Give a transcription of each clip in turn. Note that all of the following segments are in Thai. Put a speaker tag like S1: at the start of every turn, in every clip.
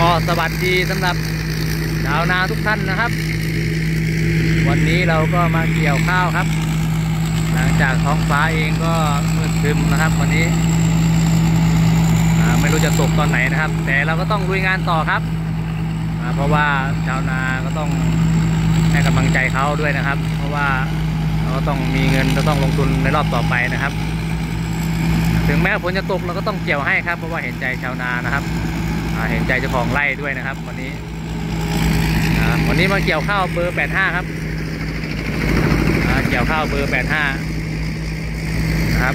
S1: ก็สวัสดีสำหรับชาวนาทุกท่านนะครับ วันนี้เราก็มาเกี่ยวข้าวครับ หลังจากท้องฟ้าเองก็มืดคึมนะครับวันนี้ไม่รู้จะตกตอนไหนนะครับ แต่เราก็ต้องลุยงานต่อครับ เพราะว่าชาวนาก็ต้องให้กำลังใจเขาด้วยนะครับ เพราะว่าเราก็ต้องมีเงินเราต้องลงทุนในรอบต่อไปนะครับ ถึงแม้ฝนจะตกเราก็ต้องเกี่ยวให้ครับ เพราะว่าเห็นใจชาวนานะครับ เห็นใจเจ้าของไร่ด้วยนะครับ วันนี้อ่าวันนี้มาเกี่ยวข้าวเบอร์ 85 ครับอ่าเกี่ยวข้าวเบอร์ 85 นะครับ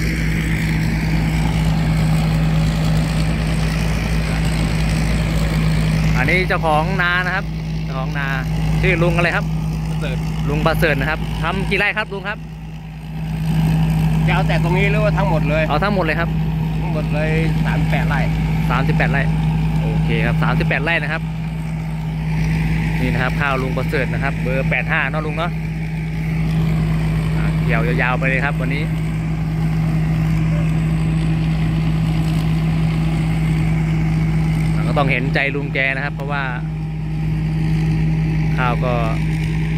S1: อันนี้เจ้าของนานะครับเจ้าของนาชื่อลุงอะไรครับ
S2: เสิร์ฟ
S1: ลุงประเสริฐนะครับทำกี่ไร่ครับลุงครับ
S2: จะเอาแต่ตรงนี้หรือว่าทั้งหมดเลย
S1: เอาทั้งหมดเลยครับ
S2: ทั้งหมดเลยสามแปดไร่
S1: สามสิบแปดไร่ โอเคครับสามสิบแปดไร่นะครับ นี่นะครับข้าวลุงประเสริฐนะครับ เบอร์แปดห้าเนาะลุงเนาะเกี่ยวยาวๆไปเลยครับวันนี้ก็ต้องเห็นใจลุงแกนะครับ เพราะว่า ข้าวก็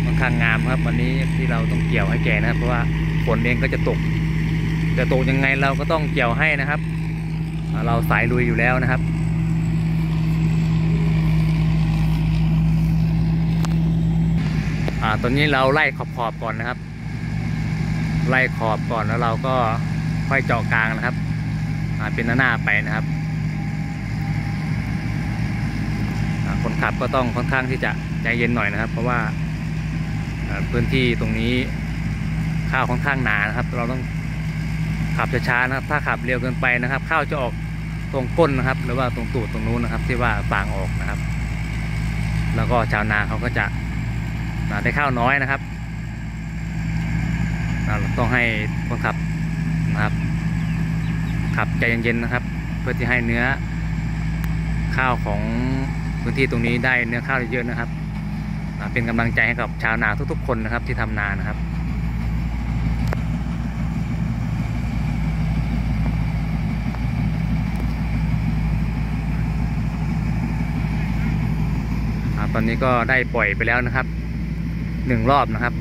S1: ค่อนข้างงามครับ วันนี้ที่เราต้องเกี่ยวให้แกนะครับ เพราะว่าฝนเองก็จะตกจะตกยังไงเราก็ต้องเกี่ยวให้นะครับ เราสายลุยอยู่แล้วนะครับ อ่าตอนนี้เราไล่ขอบขอบก่อนนะครับ ไล่ขอบก่อนแล้วเราก็ค่อยเจาะกลางนะครับอ่าเป็นหน้าๆไปนะครับคนขับก็ต้องค่อนข้างที่จะใจเย็นหน่อยนะครับ เพราะว่าอ่าพื้นที่ตรงนี้ข้าวค่อนข้างหนานะครับ เราต้องขับช้าๆนะครับ ถ้าขับเร็วเกินไปนะครับ ข้าวจะออกตรงก้นนะครับ หรือว่าตรงตูดตรงนู้นนะครับ ที่ว่าฟางออกนะครับ แล้วก็ชาวนาเขาก็จะ อ่าได้ข้าวน้อยนะครับเราต้องให้คนขับนะครับ ขับใจเย็นๆนะครับ เพื่อที่ให้เนื้อข้าวของพื้นที่ตรงนี้ได้เนื้อข้าวเยอะๆนะครับ เป็นกำลังใจให้กับชาวนาทุกๆ คนนะครับที่ทำนานะครับตอนนี้ก็ได้ปล่อยไปแล้วนะครับ หนึ่งรอบนะครับ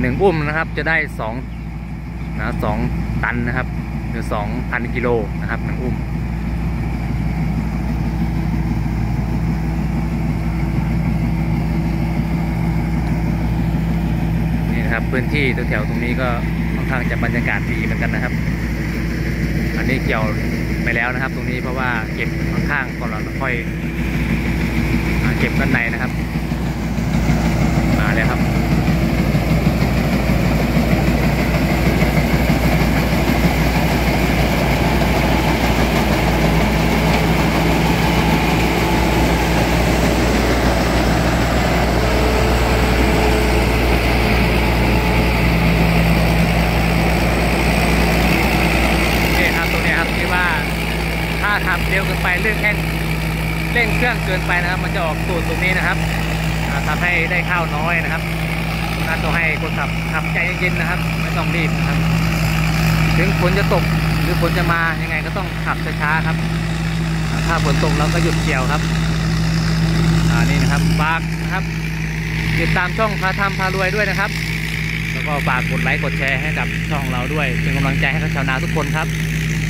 S1: หนึ่งอุ้มนะครับจะได้สองนะสองตันนะครับหรือสองพันกิโลนะครับหนึ่งอุ้มนี่นะครับพื้นที่แถวๆตรงนี้ก็ค่อนข้างจะบรรยากาศดีเหมือนกันนะครับ อันนี้เกี่ยวไปแล้วนะครับ ตรงนี้เพราะว่าเก็บค่อนข้างก่อนเราค่อยเก็บกันในนะครับ มาแล้วครับ นี่ครับตรงนี้ครับที่ว่าถ้า ขับเร็วเกินไปเรื่องแค่เร่งเครื่องเกินไปนะครับ มันจะออกตูดตรงนี้นะครับอ่าทำให้ได้ข้าวน้อยนะครับเพราะฉะนั้นต้องให้คนขับขับใจเย็นๆนะครับ ไม่ต้องรีบนะครับ ถึงฝนจะตกหรือฝนจะมายังไงก็ต้องขับช้าๆครับ ถ้าฝนตกเราก็หยุดเกี่ยวครับอ่านี่นะครับฝากนะครับติดตามช่องพาทำพารวยด้วยนะครับ แล้วก็ฝากกดไลค์กดแชร์ให้กับช่องเราด้วย เป็นกำลังใจให้กับชาวนาทุกคนครับ